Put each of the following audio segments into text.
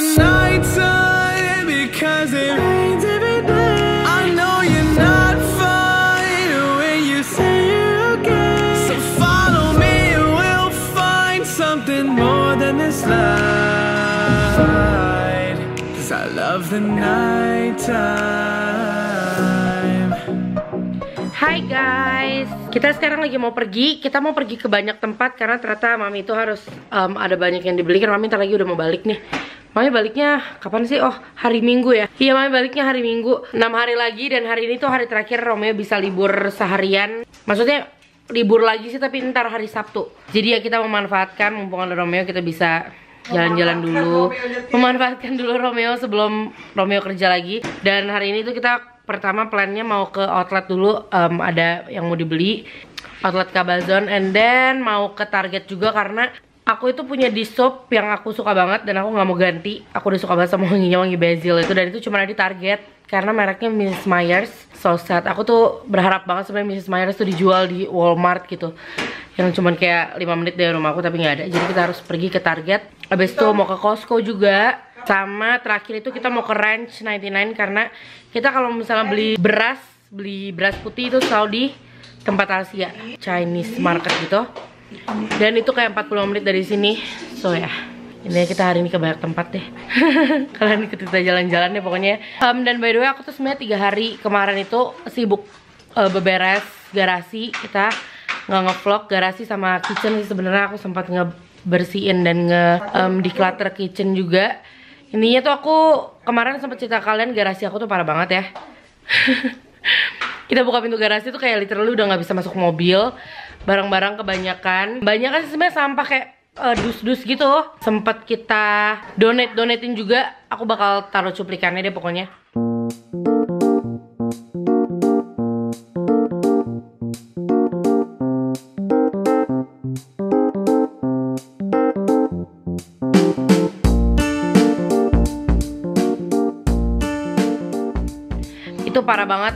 the because it rains. I know you're not fine when you say you're okay. So follow me and we'll find something more than this. Cause I love the nighttime. Guys, kita sekarang lagi mau pergi. Kita mau pergi ke banyak tempat karena ternyata mami itu harus em, ada banyak yang dibeli. Karena mami ntar lagi udah mau balik nih. Mami baliknya kapan sih? Oh, hari Minggu ya. Iya, mami baliknya hari Minggu. 6 hari lagi dan hari ini tuh hari terakhir Romeo bisa libur seharian. Maksudnya libur lagi sih tapi ntar hari Sabtu. Jadi ya kita memanfaatkan mumpung ada Romeo kita bisa jalan-jalan dulu. Memanfaatkan dulu Romeo sebelum Romeo kerja lagi. Dan hari ini tuh kita pertama plannya mau ke outlet dulu em, ada yang mau dibeli outlet Cabazon and then mau ke Target juga karena aku itu punya di shop yang aku suka banget dan aku nggak mau ganti. Aku udah suka banget sama wanginya wangi basil itu dan itu cuma ada di Target karena mereknya Mrs. Myers. So sad. Aku tuh berharap banget sebenarnya Mrs. Myers tuh dijual di Walmart gitu. Yang cuman kayak 5 menit dari rumahku tapi nggak ada. Jadi kita harus pergi ke Target. Abis itu mau ke Costco juga sama terakhir itu kita mau ke Ranch 99 karena kita kalau misalnya beli beras beli beras putih itu selalu di tempat Asia Chinese market gitu. Dan itu kayak 40 menit dari sini. So ya. Ini kita hari ini ke banyak tempat deh. Kalian ikut kita jalan-jalan deh pokoknya. Em, dan by the way aku tuh sebenarnya tiga hari kemarin itu sibuk eh, beberes garasi. Kita nggak ngevlog garasi sama kitchen sih sebenarnya. Aku sempat ngebersihin dan nge declutter kitchen juga Ininya tuh aku kemarin sempat cerita kalian garasi aku tuh parah banget ya. Kita buka pintu garasi tuh kayak literally udah nggak bisa masuk mobil. Barang-barang kebanyakan. Banyak kan sebenarnya sampah kayak eh, dus-dus gitu. Sempet kita donate donatein juga. Aku bakal taruh cuplikannya deh pokoknya.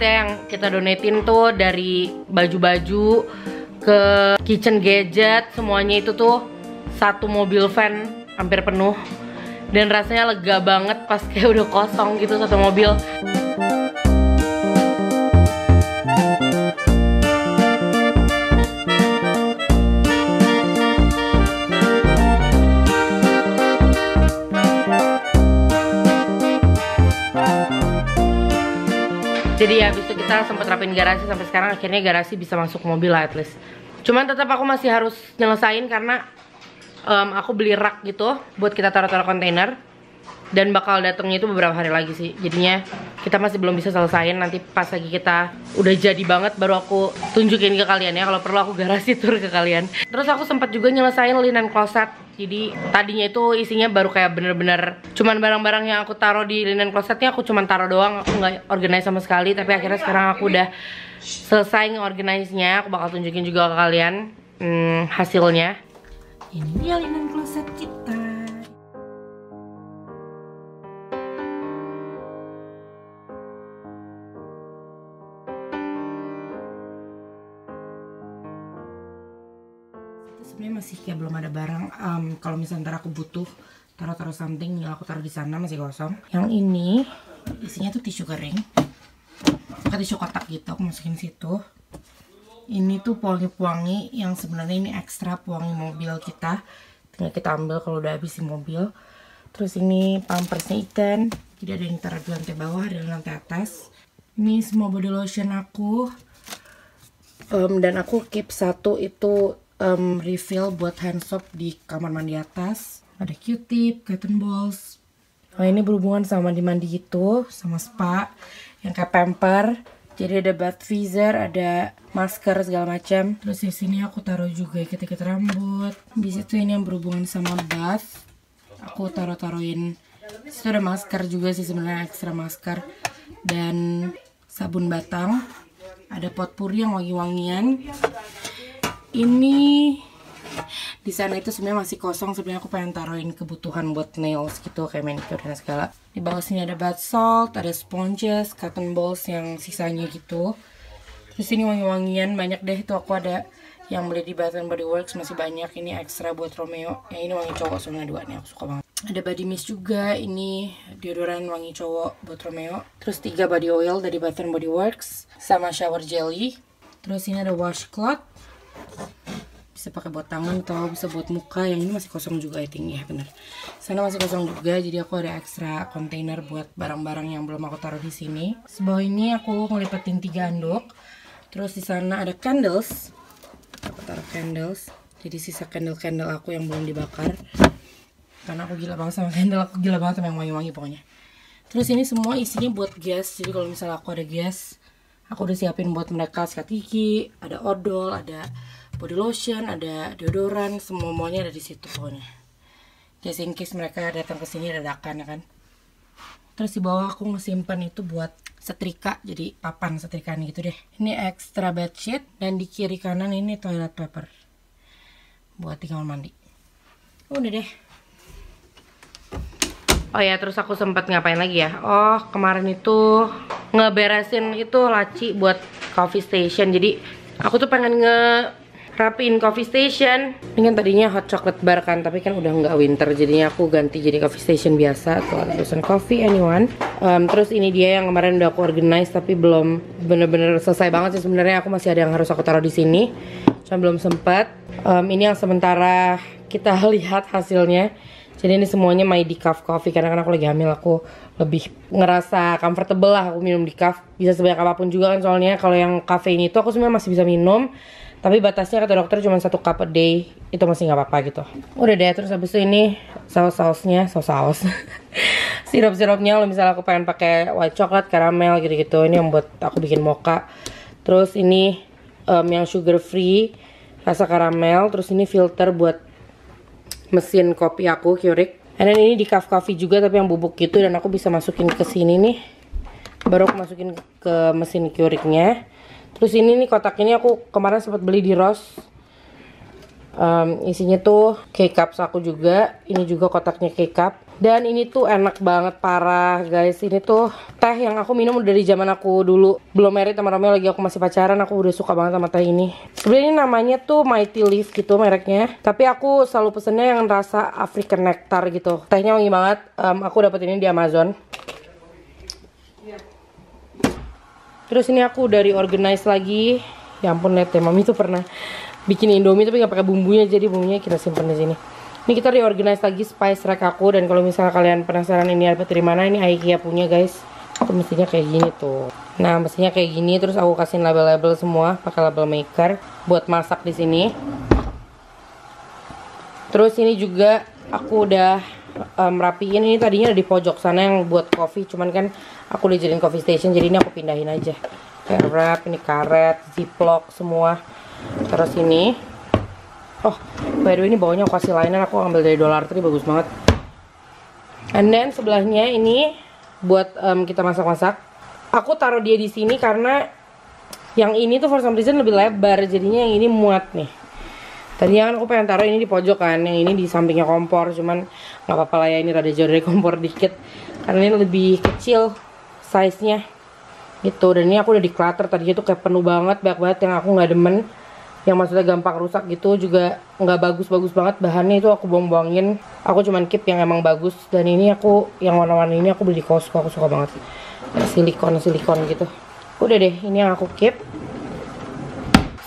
Parah banget ya yang kita donatein tuh dari baju-baju ke kitchen gadget semuanya itu tuh satu mobil van hampir penuh. Dan rasanya lega banget pas kayak udah kosong gitu satu mobil Jadi habis itu kita sempat rapin garasi sampai sekarang akhirnya garasi bisa masuk mobil lah at least. Cuman tetap aku masih harus nyelesain karena em, aku beli rak gitu buat kita taruh-taruh kontainer dan bakal datangnya itu beberapa hari lagi sih. Jadinya kita masih belum bisa selesain nanti pas lagi kita udah jadi banget baru aku tunjukin ke kalian ya kalau perlu aku garasi tour ke kalian. Terus aku sempat juga nyelesain linen closet. Jadi tadinya itu isinya baru kayak bener-bener cuman barang-barang yang aku taruh di linen closetnya aku cuman taruh doang, aku nggak organize sama sekali. Tapi akhirnya sekarang aku udah selesai nge-organize-nya. Aku bakal tunjukin juga ke kalian hmm, hasilnya. Ini dia linen closet kita. Masih kayak belum ada barang. Em, kalau misalnya ntar aku butuh taruh-taruh something yang aku taruh di sana masih kosong. Yang ini isinya tuh tisu kering. Pakai tisu kotak gitu aku masukin situ. Ini tuh pewangi-pewangi yang sebenarnya ini ekstra pewangi mobil kita. Tinggal kita ambil kalau udah habis di mobil. Terus ini pampersnya ikan jadi ada yang taruh di lantai bawah ada di lantai atas. Ini semua body lotion aku. Em, dan aku keep satu itu em, refill buat hand soap di kamar mandi atas. Ada Q-tip, cotton balls. Oh ini berhubungan sama mandi mandi gitu sama spa yang kayak pamper. Jadi ada bath visor ada masker segala macam. Terus di sini aku taruh juga ikat-ikat rambut. Di situ ini yang berhubungan sama bath. Aku taruh taruhin situ ada masker juga sih sebenarnya ekstra masker. Dan sabun batang. Ada potpuri yang wangi-wangian ini di sana itu sebenarnya masih kosong. Sebenarnya aku pengen taruhin kebutuhan buat nails gitu kayak manicure dan segala. Di bawah sini ada bath salt ada sponges cotton balls yang sisanya gitu. Terus ini wangi-wangian banyak deh. Itu aku ada yang beli di Bath and Body Works masih banyak. Ini ekstra buat Romeo. Yang ini wangi cowok sebenarnya dua nih aku suka banget. Ada body mist juga. Ini deodoran wangi cowok buat Romeo. Terus tiga body oil dari Bath and Body Works sama shower jelly. Terus ini ada washcloth bisa pakai buat tangan atau bisa buat muka yang ini masih kosong juga I think ya bener. Sana masih kosong juga jadi aku ada ekstra kontainer buat barang-barang yang belum aku taruh di sini. Sebawah ini aku ngelipetin tiga handuk terus di sana ada candles. Aku taruh candles jadi sisa candle-candle aku yang belum dibakar. Karena aku gila banget sama candle aku gila banget sama yang wangi-wangi pokoknya. Terus ini semua isinya buat gas jadi kalau misalnya aku ada gas aku udah siapin buat mereka sikat gigi ada odol ada body lotion ada deodoran semuanya ada di situ pokoknya. Just in case mereka datang ke sini dadakan ya kan? Terus di bawah aku ngesimpan itu buat setrika jadi papan setrikaan gitu deh. Ini extra bedsheet dan di kiri kanan ini toilet paper. Buat di kamar mandi. Udah deh Oh ya, terus aku sempat ngapain lagi ya? Oh, kemarin itu ngeberesin itu laci buat coffee station. Jadi, aku tuh pengen nge rapiin coffee station. Ini kan tadinya hot chocolate bar kan, tapi kan udah nggak winter. Jadinya aku ganti jadi coffee station biasa. Ada tulisan coffee anyone. Um, terus ini dia yang kemarin udah aku organize tapi belum bener-bener selesai banget sih sebenarnya. Aku masih ada yang harus aku taruh di sini. Cuma belum sempat. Um, ini yang sementara kita lihat hasilnya. Jadi ini semuanya my decaf coffee karena kan aku lagi hamil aku lebih ngerasa comfortable lah aku minum decaf bisa sebanyak apa pun juga kan soalnya kalau yang cafe ini tuh aku sebenarnya masih bisa minum tapi batasnya kata dokter cuma satu cup a day itu masih nggak apa-apa gitu. Udah deh terus habis itu ini saus-sausnya saus-saus. Sirup-sirupnya kalau misalnya aku pengen pakai white chocolate caramel gitu-gitu ini yang buat aku bikin mocha. Terus ini um, yang sugar free rasa karamel terus ini filter buat mesin kopi aku Keurig. Then ini di cup coffee juga tapi yang bubuk gitu dan aku bisa masukin ke sini nih. Baru aku masukin ke mesin Keurignya. Terus ini nih kotak ini aku kemarin sempat beli di Ross. Um, isinya tuh K-cups aku juga. Ini juga kotaknya K-cup. Dan ini tuh enak banget parah guys. Ini tuh teh yang aku minum dari zaman aku dulu belum married sama Romeo lagi aku masih pacaran. Aku udah suka banget sama teh ini. Sebenarnya ini namanya tuh Mighty Leaf gitu mereknya. Tapi aku selalu pesennya yang rasa African Nectar gitu. Tehnya wangi banget. Um, aku dapet ini di Amazon. Terus ini aku udah reorganize lagi. Ya ampun lihat ya, mami tuh pernah bikin indomie tapi nggak pakai bumbunya jadi bumbunya kita simpan di sini. Ini kita reorganize lagi spice rack aku dan kalau misalnya kalian penasaran ini dapat dari mana ini IKEA punya guys. Itu mestinya kayak gini tuh. Nah, mestinya kayak gini terus aku kasih label-label semua pakai label maker buat masak di sini. Terus ini juga aku udah um, ini tadinya ada di pojok sana yang buat coffee cuman kan aku udah jadiin coffee station jadi ini aku pindahin aja. Kayak ini karet, ziplock semua. Terus ini Oh, by the way ini bawahnya aku kasih liner. Aku ambil dari Dollar Tree bagus banget. And then sebelahnya ini buat um, kita masak-masak. Aku taruh dia di sini karena yang ini tuh for some reason lebih lebar. Jadinya yang ini muat nih. Tadinya kan aku pengen taruh ini di pojok kan, yang ini di sampingnya kompor, cuman nggak apa-apa lah ya ini rada jauh dari kompor dikit. Karena ini lebih kecil size-nya. Gitu. Dan ini aku udah declutter. Tadinya tuh kayak penuh banget banyak banget yang aku nggak demen yang maksudnya gampang rusak gitu juga nggak bagus-bagus banget. Bahannya itu aku buang-buangin. Aku cuman keep yang emang bagus. Dan ini aku yang warna-warna ini aku beli di Costco. Aku suka banget. Silikon silikon gitu. Udah deh ini yang aku keep.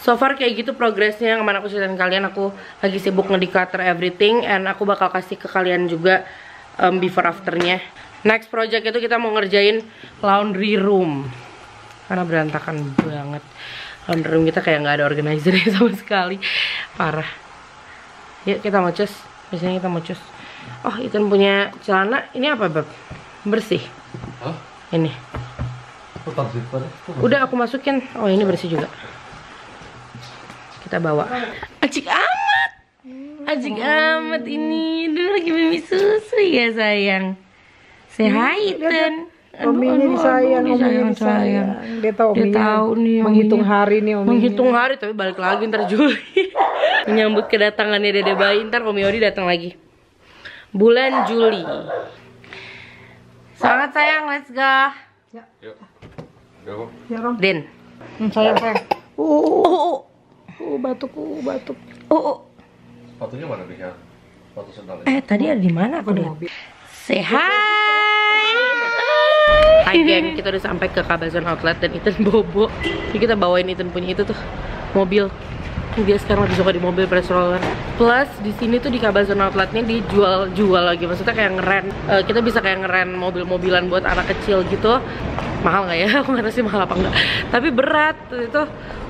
So far kayak gitu progresnya. Yang ke mana aku ceritain kalian aku lagi sibuk ngedeclutter everything. And aku bakal kasih ke kalian juga um, before afternya. Next project itu kita mau ngerjain laundry room. Karena berantakan banget laundry room kita kayak nggak ada organizernya sama sekali. Parah. Yuk kita mau cus. Biasanya kita mau cus. Oh ikan punya celana. Ini apa beb? Bersih. Hah? ini. Udah aku masukin. Oh ini bersih juga. Kita bawa. Acik amat. Acik amat ini. Dulu lagi mimi susu ya sayang. Say hi Ethan Ominya aduh, disayang, aduh, ominya disayang, disayang. Dia tahu Dia tahu nih menghitung ominya. hari nih ominya. Menghitung hari tapi balik lagi ntar Juli. Menyambut kedatangannya Dede Bayi ntar Om Yodi datang lagi. Bulan Juli. Semangat sayang, let's go. Yuk. Udah kok. Ya, Rom. Din. Hmm, sayang, sayang. Uh, Oh, oh, uh, batuk, uh, batuk. oh, oh. Sepatunya mana Bihan? Sepatu sandal. Eh, tadi ada di mana aku lihat? Hi. Hai geng, kita udah sampai ke Kabazon Outlet dan Ethan bobo. Jadi kita bawain Ethan punya itu tuh mobil. Dia sekarang lebih suka di mobil pada stroller. Plus di sini tuh di Kabazon Outletnya dijual jual lagi, maksudnya kayak ngeren. Eh, kita bisa kayak ngeren mobil-mobilan buat anak kecil gitu. Mahal nggak ya? Aku nggak tahu sih mahal apa enggak. Tapi berat itu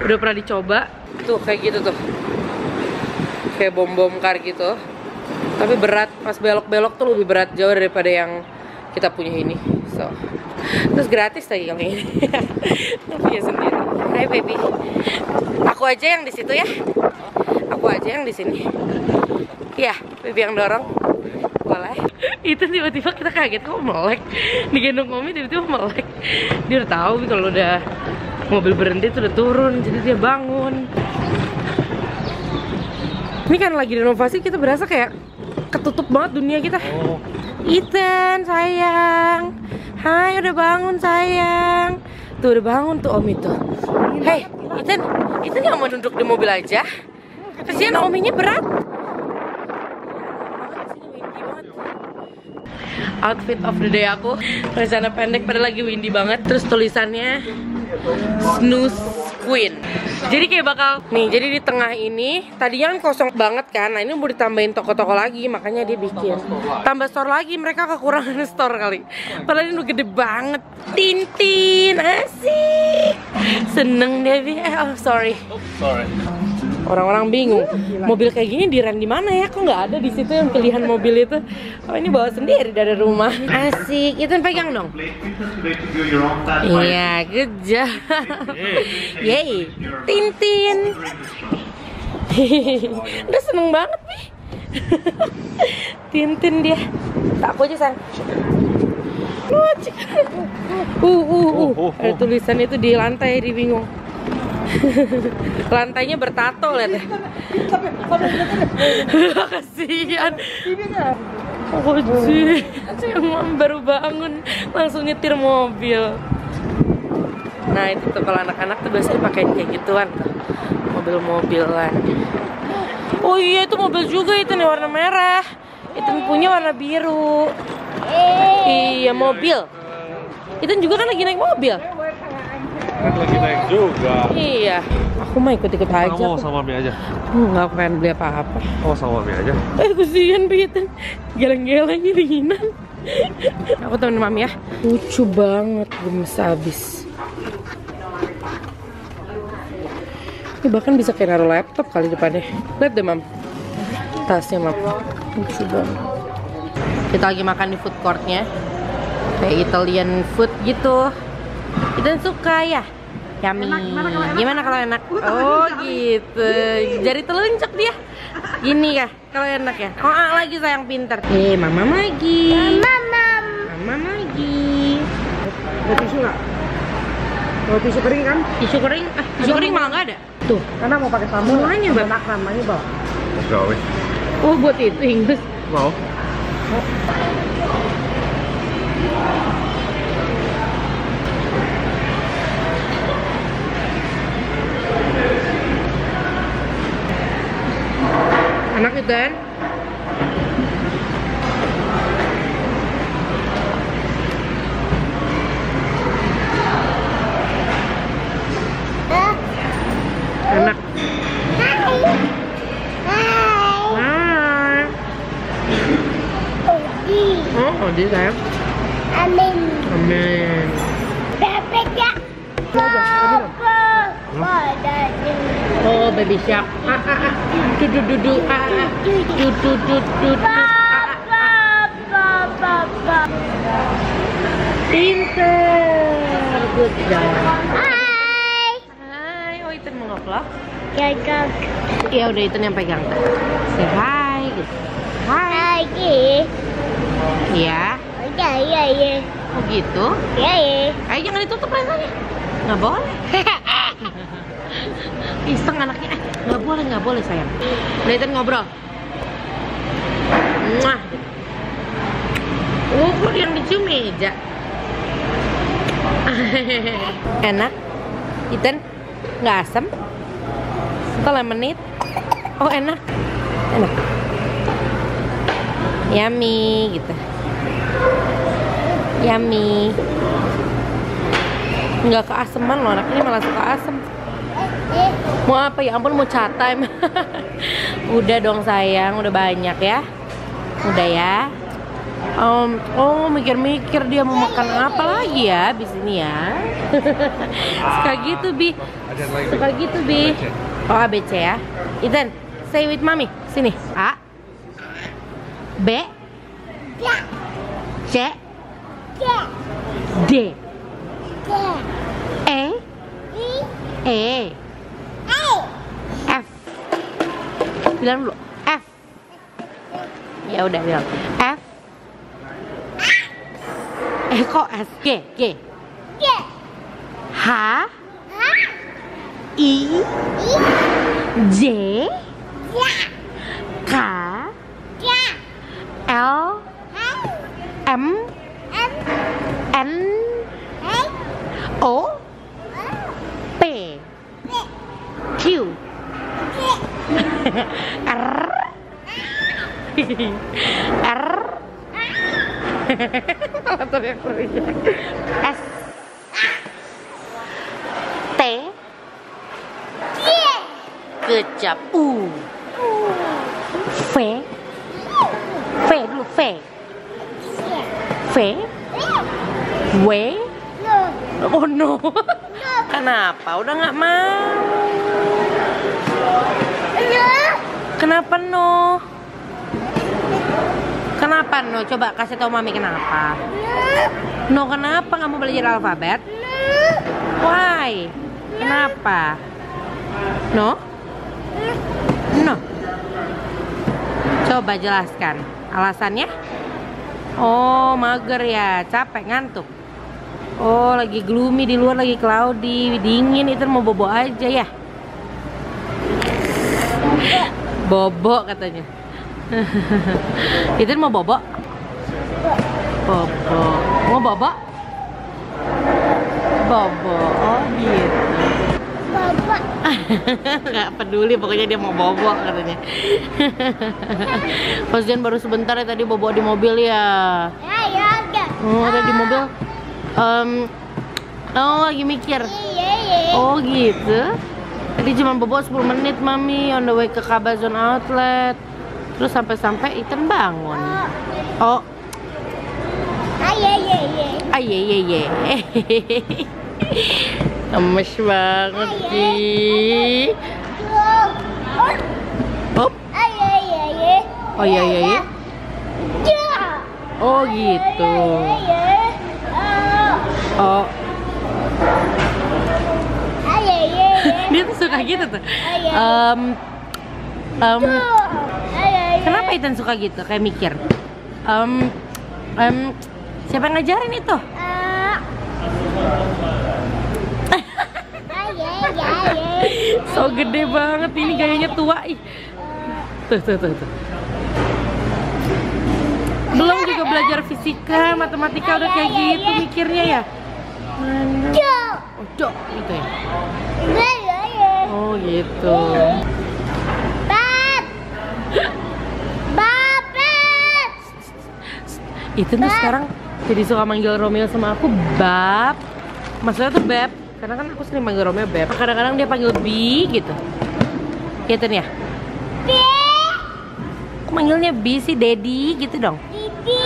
udah pernah dicoba. Tuh kayak gitu tuh. Kayak bom-bom car gitu tapi berat pas belok-belok tuh lebih berat jauh daripada yang kita punya ini so. Terus gratis lagi kali ini punya sendiri. Hai baby. Aku aja yang di situ ya. Aku aja yang di sini. Ya baby yang dorong. Boleh. Itu tiba-tiba kita kaget kok melek? Digendong Omi tiba-tiba melek. Dia udah tahu kalau udah mobil berhenti tuh udah turun jadi dia bangun. Ini kan lagi renovasi kita berasa kayak ketutup banget dunia kita. Ethan sayang, hai udah bangun sayang. Tuh udah bangun tuh Om itu. Hei Ethan, Ethan nggak mau duduk di mobil aja. Kasihan Ominya berat. Outfit of the day aku Rencana pendek pada lagi windy banget Terus tulisannya Snooze Queen. Jadi kayak bakal Nih jadi di tengah ini Tadinya kan kosong banget kan Nah ini mau ditambahin toko-toko lagi Makanya dia bikin. Tambah store lagi Mereka kekurangan store kali. Padahal ini udah gede banget. Tintin Asik. Seneng deh eh, Oh sorry. Sorry. Orang-orang bingung, mobil kayak gini di rent di mana ya? Kok nggak ada di situ yang pilihan mobil itu? Oh ini bawa sendiri dari rumah. Asik, itu pegang dong. Iya, good job. Yeay, Tintin. Udah seneng banget nih. Tintin dia. Tak aku aja sang. Lucu. Uh, uh, uh. Ada tulisan itu di lantai, di bingung. Lantainya bertato lihat ya. Kasihan. Oh mama baru bangun langsung nyetir mobil. Nah itu tuh kalau anak-anak tuh biasanya pakai kayak gituan mobil-mobilan. Oh iya itu mobil juga itu nih warna merah. Itu punya warna biru. Iya mobil. Itu juga kan lagi naik mobil. Kan lagi naik juga. Iya, aku mah ikut-ikut aja. Kamu mau sama Mami aja? Enggak aku pengen beli apa-apa. Kamu sama Mami aja? Eh kesian Pitan Geleng-geleng ini dinginan Aku temenin mami ya. Lucu banget Gemes abis. Ini bahkan bisa kayak naruh laptop kali depannya. Lihat deh mam. Tasnya mam. Lucu banget. Kita lagi makan di food courtnya. Kayak Italian food gitu Kita suka ya? Yummy. Gimana kalau enak? Oh gitu. Jari telunjuk dia. Gini ya kalau enak ya. Oh lagi sayang pinter. Eh mama lagi. Mama Mama lagi. Ada tisu nggak? Kalau tisu kering kan? Tisu kering? Ah, Tisu kering malah nggak ada? Tuh. Karena mau pakai sambal. Mulanya, Bang. Enak namanya bang. Gak. Oh buat itu Inggris. Mau? Itu kan Enak Hai Oh, oh dia sayang Amin. Amin Bebek ya. Papa. Baby shark. Ah, ah, ah. Du, du, du, du. Ah, ah. Du, du, du, du, du. Papa. Papa. Pinter. Good job. Hai. Hai, oh itu mau nge-vlog? Gagak. Ya udah itu yang pegang. Say hi. gitu. Hai. Hai. Iya. Ya ya ya. Oh gitu. Ya ya. Ayo jangan ditutup rasanya. Nggak boleh. Iseng anaknya. Eh, nggak boleh, nggak boleh sayang. Itu ngobrol. Oh, kok yang dicium meja? Enak? Ethan? Nggak asam? Atau lemonade? Oh, enak? Enak? Yummy gitu. Yummy. Nggak keaseman loh, anak ini malah suka asem. Mau apa ya ampun mau chat time. udah dong sayang, udah banyak ya. Udah ya. Om, oh mikir-mikir dia mau makan apa lagi ya di sini ya. Suka gitu bi. Suka gitu bi. Oh ABC ya. Ethan, say with mommy. Sini. A. B. C. D. ya, E. i, E. Bilang dulu. F. Ya udah bilang. F. Eh kok S? G. G. ya, H. I. J. K. L. M. N. O. P. Q. R. R. S. T. ya, Kecap U. V. V dulu V. V. W. Oh no. Kenapa? Udah nggak mau. no, Kenapa no? Kenapa no? Coba kasih tahu mami kenapa. No kenapa nggak mau belajar alfabet? Why? Kenapa? No? No. Coba jelaskan alasannya. Oh, mager ya, capek ngantuk. Oh, lagi gloomy di luar lagi cloudy, dingin itu mau bobo aja ya. Bobo katanya. itu mau bobo? Bobo. Mau bobo? Bobo. Oh, gitu. bapak, nggak peduli pokoknya dia mau bobo katanya Pasian baru sebentar ya tadi bobo di mobil ya ya, ya, oh ada di mobil Em, oh lagi mikir iya, iya, oh gitu tadi cuma bobo 10 menit mami on the way ke Kabazon Outlet terus sampai-sampai Ethan bangun. Oh. Iya, iya, iya, ah ye ye ye Gemes banget sih oh, Hop. iya, iya, iya, Oh iya iya iya. Ya, Oh gitu. Oh, dia tuh suka gitu tuh. Iya. Em, Ethan suka gitu kayak mikir. Em, em, siapa yang ngajarin itu? Iya, so gede banget ini gayanya tua ih. Tuh tuh tuh, tuh. belum juga belajar fisika matematika udah kayak gitu mikirnya ya? Mana? ya, oh gitu ya? Iya, iya, iya. oh gitu itu tuh sekarang jadi suka manggil Romeo sama aku Bab maksudnya tuh Beb karena kan aku sering manggil Romeo Beb. Kadang-kadang dia panggil Bi gitu. Gitu nih ya? Bi. aku manggilnya Bi sih Daddy gitu dong. Bibi.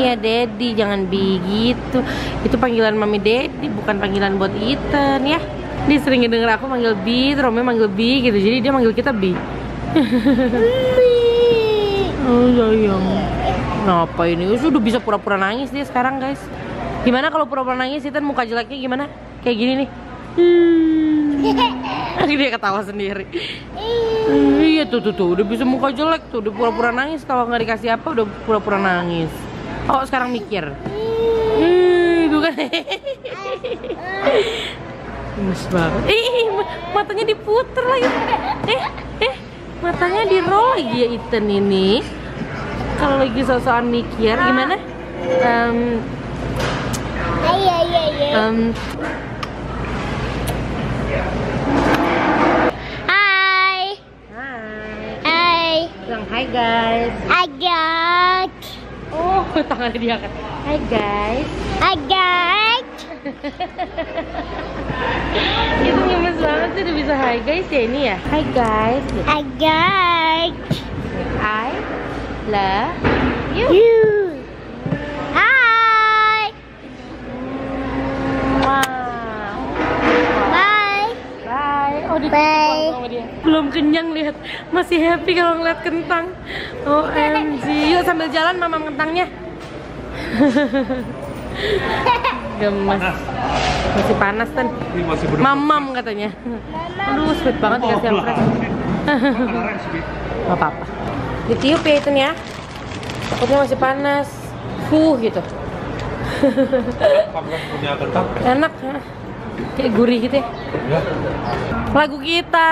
iya Daddy jangan Bi gitu itu panggilan Mami Daddy bukan panggilan buat Ethan ya. Dia sering denger aku manggil Bi Romeo manggil Bi gitu. Jadi dia manggil kita Bi Bi. oh sayang ngapa ini? Sudah bisa pura-pura nangis dia sekarang guys. Gimana kalau pura-pura nangis Ethan? Muka jeleknya gimana? Kayak gini nih. Hmm. dia ketawa sendiri. Iya tuh tuh tuh. Udah bisa muka jelek tuh. Udah pura-pura nangis. Kalau nggak dikasih apa udah pura-pura nangis. Oh sekarang mikir. Hmm, kan. Gemes banget. Ih, ma- matanya diputer lagi. Eh, eh Matanya di roll lagi ya Ethan ini Kalau lagi sosokan mikir Gimana? Iya, iya. em, Hai. Hai Hai. Bilang hai Hi guys. Oh, tangannya diangkat. Hi guys. Agak. Itu gemes banget sih udah bisa hi guys ya ini ya. Hi guys. Gitu. Agak. I love you. You. Hi. Wow. Bye. Bye. Oh, dia Bye. sama dia. Belum kenyang lihat. Masih happy kalau ngeliat kentang. OMG. Yuk sambil jalan mamam kentangnya. Gemes. Masih panas kan? Mamam katanya. Aduh, sweet banget dikasih yang fresh. Gak apa-apa. Ditiup ya itu ya. Takutnya masih panas. Fuh gitu. Punya? Enak ya. Kayak gurih gitu ya. Ya. Lagu kita.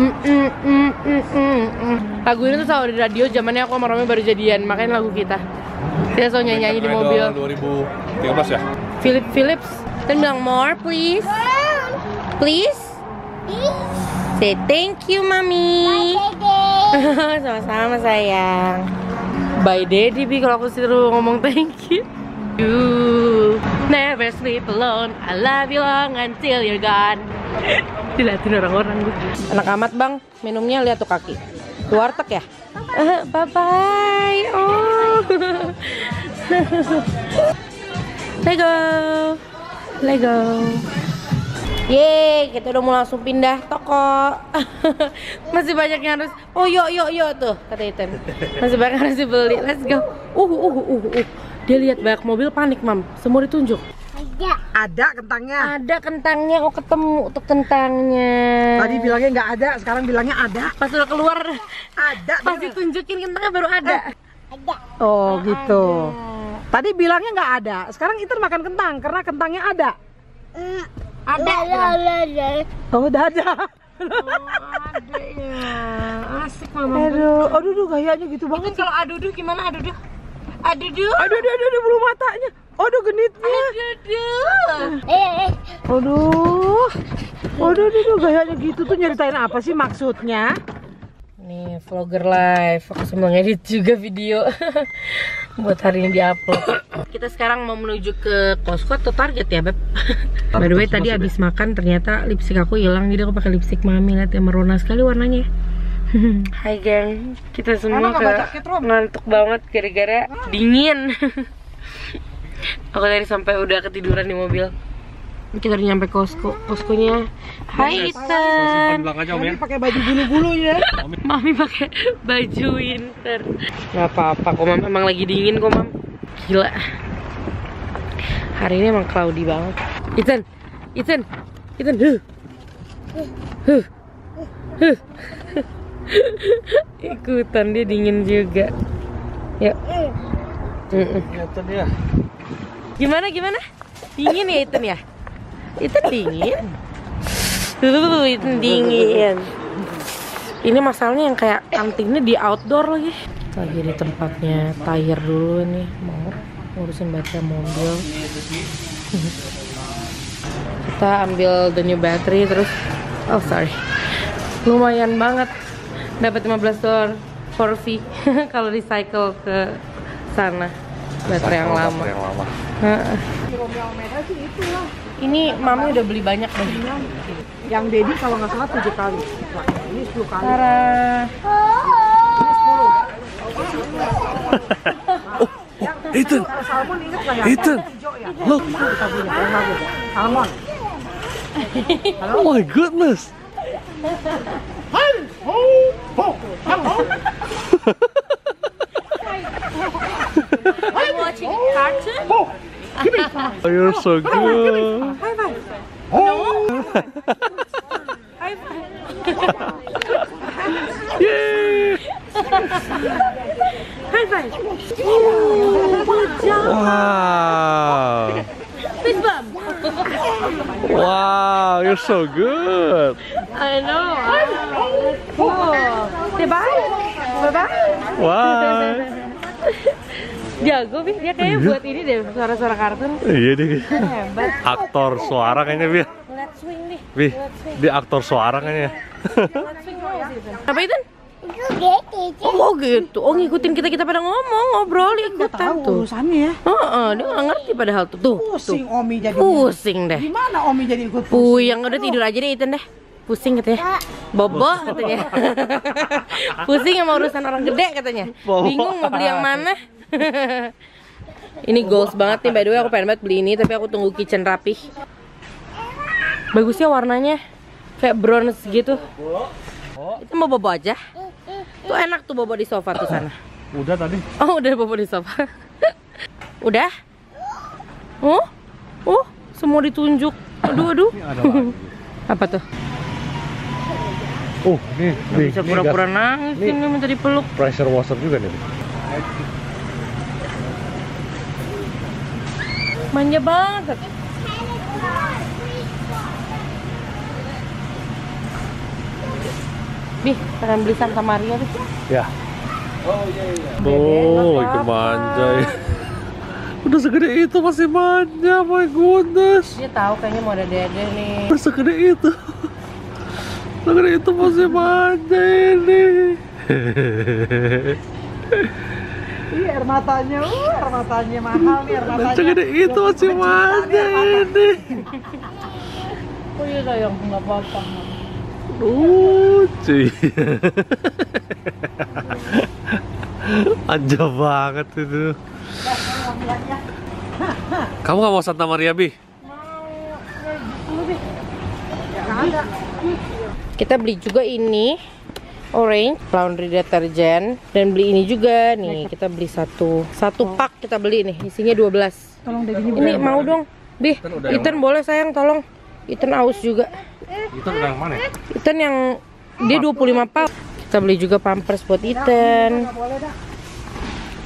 Mm, mm, mm, mm, mm, mm. Lagu ini tuh selalu di radio zamannya aku sama Romi baru jadian, makanya lagu kita. Dia selalu nyanyi, -nyanyi di mobil. 2013 ya? Philip Philips bilang more please. Please. Say thank you mami. Sama-sama sayang. Bye daddy bi kalau aku suruh ngomong thank you. You never sleep alone. I love you long until you're gone. Dilihatin orang-orang gue. Anak amat bang, minumnya lihat tuh kaki. Warteg ya? bye bye. Oh. Lego. Lego. Yeay, kita udah mau langsung pindah toko. Masih banyak yang harus. Oh, yuk, yuk, yuk tuh kata Ethan. Masih banyak yang harus dibeli. Let's go. Uh, uh, uh, uh, uh. Dia lihat banyak mobil panik, Mam. Semua ditunjuk. Ada. Ada kentangnya. Ada kentangnya, oh ketemu tuh kentangnya. Tadi bilangnya nggak ada, sekarang bilangnya ada. pas udah keluar, Ada. pas ditunjukin kentangnya baru ada. Ada. Oh gitu. Tadi bilangnya nggak ada, sekarang itu makan kentang karena kentangnya ada. Mm. Ada. La, la, la. Oh udah ada. ada ya. Asik mama. Aduh, aduh, aduh gayanya gitu Mungkin banget. kalau aduh gimana aduh Aduh Aduh, aduh, aduh, aduh, bulu matanya. Aduh genitnya. Aduh. Eh, eh. Aduh. Aduh, aduh, aduh, gayanya gitu tuh nyeritain apa sih maksudnya? Nih vlogger live, aku semua ngedit juga video buat hari ini diupload. Kita sekarang mau menuju ke Costco atau Target ya beb? By the way tadi abis makan ternyata lipstick aku hilang jadi aku pakai lipstick mami lihat ya merona sekali warnanya. Hai geng, kita semua ke ngantuk banget gara-gara dingin. aku tadi sampai udah ketiduran di mobil. Kita udah nyampe Costco, Costco-nya. Hai Ethan. om ya. Ini pakai baju bulu-bulu ya. Mami pakai baju winter. Gak apa-apa kok mam, emang lagi dingin kok mam. Gila. Hari ini emang cloudy banget. Ethan, Ethan, Ethan, huh. Huh. Huh. Ikutan dia dingin juga. Yuk. Kelihatan ya. Gimana gimana? Dingin ya Ethan ya? Ethan dingin. Tuh, Ethan dingin. Ini masalahnya yang kayak kantinnya di outdoor lagi. Lagi di tempatnya tire dulu nih, mau ngurusin baterai mobil. Kita ambil the new battery terus oh sorry. Lumayan banget. Dapat 15 dolar for fee kalau recycle ke sana. Baterai yang lama. Yang lama. Ini mami udah beli banyak deh. Yang Dedi kalau nggak salah tujuh kali. Ini 10 kali. Tara. Salmon inget nggak ya? Ya. look. Itu punya, yang bagus. Salmon. Oh my goodness. I'm Oh, you're so good. High five. Oh. High five. Yay! High five. Oh, good job. Wow. Fist bump. Wow, you're so good. I know. Cool. Say bye. Bye bye. Wow. Jago Bi, dia kayaknya buat ini deh suara-suara kartun. Iya deh. Hebat. Aktor suara kayaknya Bi. Let's swing nih. Bi, swing. dia aktor suara kayaknya. Apa itu? Itu gitu. Oh gitu, oh ngikutin kita kita pada ngomong ngobrol ikutan tahu tuh. urusannya ya. Heeh, dia nggak ngerti padahal tuh. Tuh, Pusing tuh. Omi jadi. Pusing deh. Gimana Omi jadi ikut pusing? Puyeng udah tidur aja deh Ethan deh. Pusing katanya. Bobo katanya. Pusing sama urusan orang gede katanya. Bingung mau beli yang mana. Ini goals banget nih by the way aku pengen banget beli ini tapi aku tunggu kitchen rapih. Bagusnya warnanya kayak bronze gitu. Itu mau bobo aja. Tuh enak tuh bobo di sofa tuh sana. Udah tadi. Oh udah bobo di sofa. udah? Oh? Oh? Semua ditunjuk. Aduh aduh. Ini. Apa tuh? Oh, nih, nih, Bisa pura-pura nangis nih. ini minta dipeluk. pressure washer juga nih. Manja banget. Nih, pengen beli Santa Maria tuh. Ya. Oh, lagi manja ya. Udah segede itu masih manja, my goodness. Dia tahu kayaknya mau ada dede nih. Udah segede itu. Segede itu masih manja ini. Iya air matanya, uh, air matanya mahal nih air matanya. Segede itu masih manja ini. Oh iya sayang, nggak apa-apa. Lucu. Manja banget itu. Kamu gak mau Santa Maria, Bi? Kita beli juga ini orange laundry detergent dan beli ini juga nih. Kita beli satu satu pak kita beli nih isinya 12 Tolong gini. ini mau dong. Bih, Ethan boleh sayang tolong. Ethan aus juga. Itu udah yang mana ya? Ethan yang dia 25 pak. Kita beli juga pampers buat Ethan.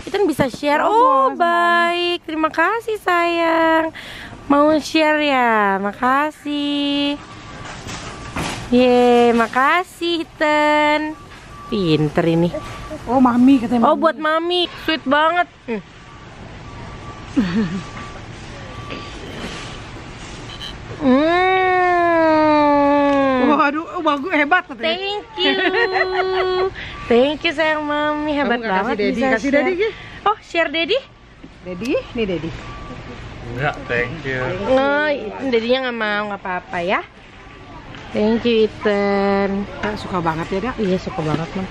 Ethan bisa share. Oh baik. Terima kasih sayang. Mau share ya? Makasih Ye, makasih Ethan Pinter ini Oh mami katanya. Oh buat mami, sweet banget. Hmm. Hmm. Waduh, oh, bagus hebat katanya. Thank you. Thank you sayang mami, hebat Kamu banget kasih Daddy? bisa Kasih share. Daddy. Oh, share Daddy? Dedi, nih Dedi. Enggak, thank you. Oh, Daddy-nya nggak mau, nggak apa-apa ya. Thank you Ethan. Ah, suka banget ya, Dak. Iya suka banget mam.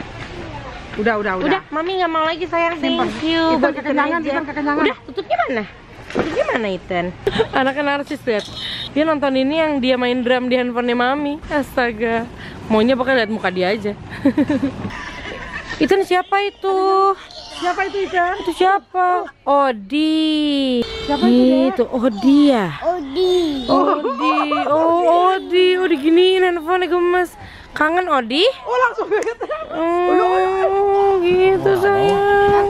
Udah, udah, udah. Udah, mami nggak mau lagi sayang. Thank you. Ethan kekenyangan, aja. Ethan kekenyangan. Udah, tutupnya mana? Tutupnya mana Ethan? Anaknya narsis lihat. Dia nonton ini yang dia main drum di handphonenya mami. Astaga. Maunya pokoknya lihat muka dia aja. Ethan siapa itu? Siapa itu Ikan? Itu siapa? Odi. Siapa itu, Itu Odi ya? Odi. Odi. Oh, Odi. Oh, diginiin handphonenya gemes. Kangen Odi? Oh langsung banget. Oh, gitu sayang.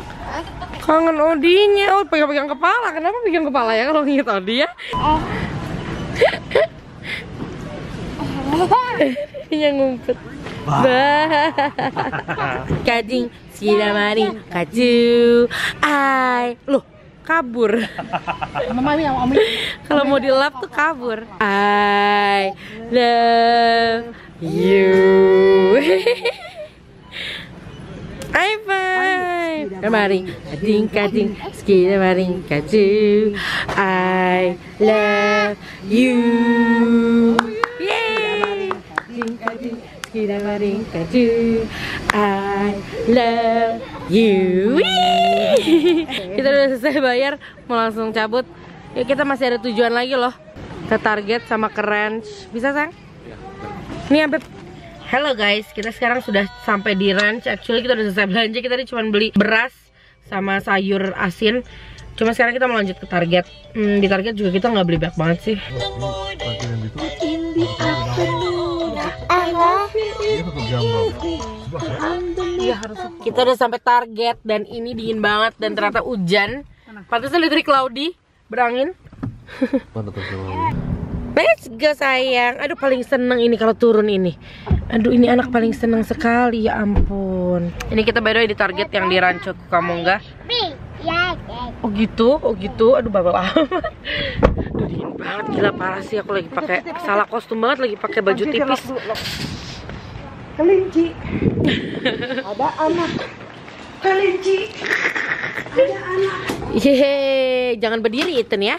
Kangen Odinya. Oh, pegang-pegang kepala. Kenapa pegang kepala ya kalau inget Odi ya? Dia ngumpet. Kajing sidamari kaju. Ai. Loh, kabur. Kalau mau di lap tuh kabur. I love you. High five. Kemarin kading kading skida maring kaju. I love you. Yeay. Kading kading I love you. Kita udah selesai bayar, mau langsung cabut. Ya kita masih ada tujuan lagi loh. Ke Target sama ke Ranch. Bisa, Sang? Ini sampai Halo guys, kita sekarang sudah sampai di ranch. Actually kita udah selesai belanja. Kita tadi cuma beli beras sama sayur asin. Cuma sekarang kita mau lanjut ke Target. Hmm, di Target juga kita nggak beli banyak banget sih. Kita udah sampai Target dan ini dingin banget dan ternyata hujan. Pantasnya literally cloudy, berangin. Mana tuh sama Let's go sayang. Aduh paling seneng ini kalau turun ini. Aduh ini anak paling seneng sekali ya ampun. Ini kita by the way di Target yang di Rancho ya. Oh gitu, oh gitu. Aduh bapak amat. Aduh dingin banget gila parah sih aku lagi pakai salah kostum banget lagi pakai baju tipis. Kelinci. ada anak kelinci. Ada anak. Yeay, jangan berdiri Ethan ya.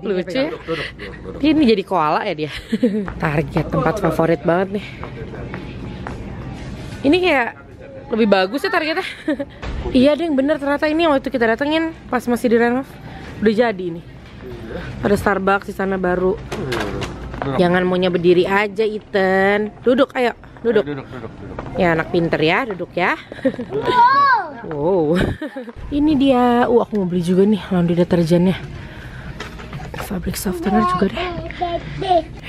Lucu ya. Dia ini jadi koala ya dia. Target tempat favorit banget nih. Ini kayak lebih bagus ya targetnya. iya deh, bener ternyata ini waktu kita datengin pas masih di renov udah jadi nih. Ada Starbucks di sana baru. Jangan maunya berdiri aja, Ethan. Duduk, ayo, duduk. Duduk, duduk, duduk. Ya anak pinter ya, duduk ya. wow. Ini dia. Uh, aku mau beli juga nih laundry deterjennya. Fabric softener juga deh.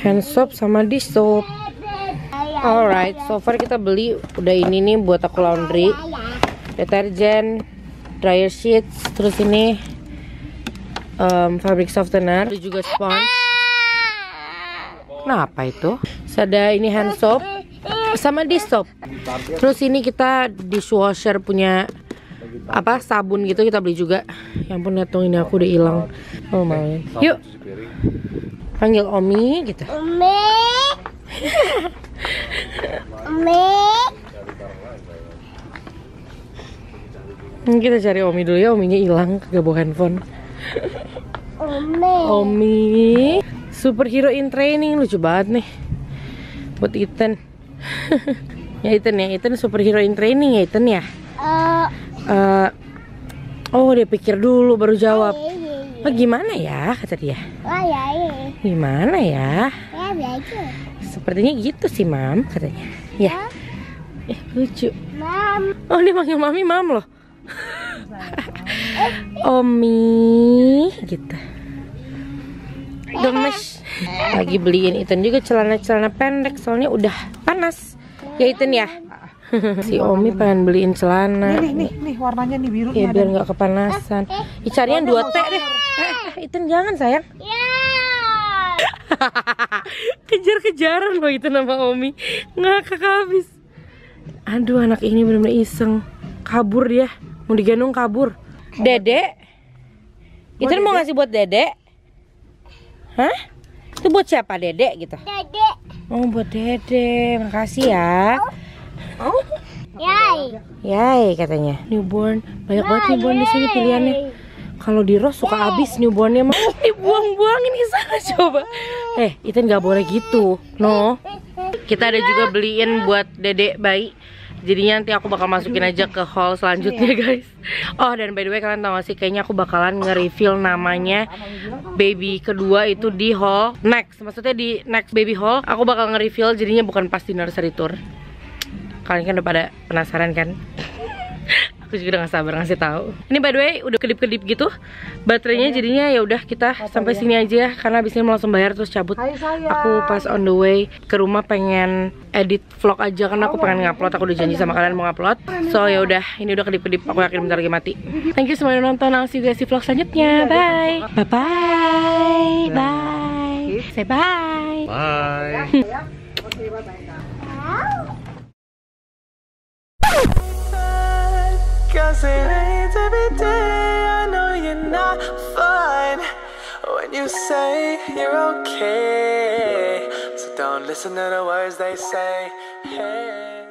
Hand soap sama dish soap. Alright, so far kita beli udah ini nih buat aku laundry. Deterjen, dryer sheets, terus ini um, fabric softener, Ada juga sponge. Kenapa itu? Terus ada ini hand soap sama dish soap. Terus ini kita dishwasher punya apa sabun gitu kita beli juga. Ya ampun lihat dong ini aku udah hilang. Oh mau. Yuk panggil Omi gitu. Umi. Hmm, Kita cari Omi dulu ya, Ominya hilang kagak bawa handphone. Umi. Omi superhero in training lucu banget nih. Buat Ethan. Ya Ethan ya Ethan superhero in training ya Ethan ya? Eh, Eh, oh dia pikir dulu baru jawab. Iya, oh, gimana ya kata dia? Oh ya, iya. gimana ya? Ya, sepertinya gitu sih mam katanya ya. Eh lucu. Mam. oh dia manggil mami mam loh. Omi gitu gemes lagi beliin Ethan juga celana-celana pendek soalnya udah panas. Ya Ethan ya? Si Omi pengen beliin celana. Nih, nih, nih warnanya nih biru ya nih. ada. biar nggak kepanasan Ih, cari yang dua T deh. eh, eh, Ethan jangan sayang. Ya. kejar-kejaran loh itu nama Omi. Ngakak habis. Aduh anak ini bener-bener iseng. Kabur dia. Mau digendong kabur. Dedek. itu mau ngasih buat dedek hah? Itu buat siapa dedek gitu? Dedek. oh buat dedek makasih ya. Yai. Yay katanya. Newborn. Banyak banget newborn di sini pilihannya. Kalau di Ros suka habis newbornnya mah dibuang-buangin ke sana coba. Eh itu nggak boleh gitu. No. Kita ada juga beliin buat dedek bayi jadinya nanti aku bakal masukin aja ke haul selanjutnya guys. Oh dan by the way kalian tau gak sih kayaknya aku bakalan nge-reveal namanya baby kedua itu di haul. Next maksudnya di next baby haul aku bakal nge-reveal jadinya bukan pas di nursery tour. Kalian kan udah pada penasaran kan aku juga udah gak sabar ngasih tahu. Ini by the way udah kedip-kedip gitu. Baterainya jadinya ya udah kita sampai sini aja. Ya karena abis ini mau langsung bayar terus cabut. Hai sayang. aku pas on the way ke rumah pengen edit vlog aja karena aku pengen ngupload. Aku udah janji sama kalian mau ngupload. So ya udah ini udah kedip-kedip. Aku yakin bentar lagi mati. Thank you semuanya udah nonton. I'll see you guys di vlog selanjutnya. Bye. bye. Bye. Bye. Say bye. Bye. Cause it ain't every day. I know you're not fine when you say you're okay. So don't listen to the words they say. Hey.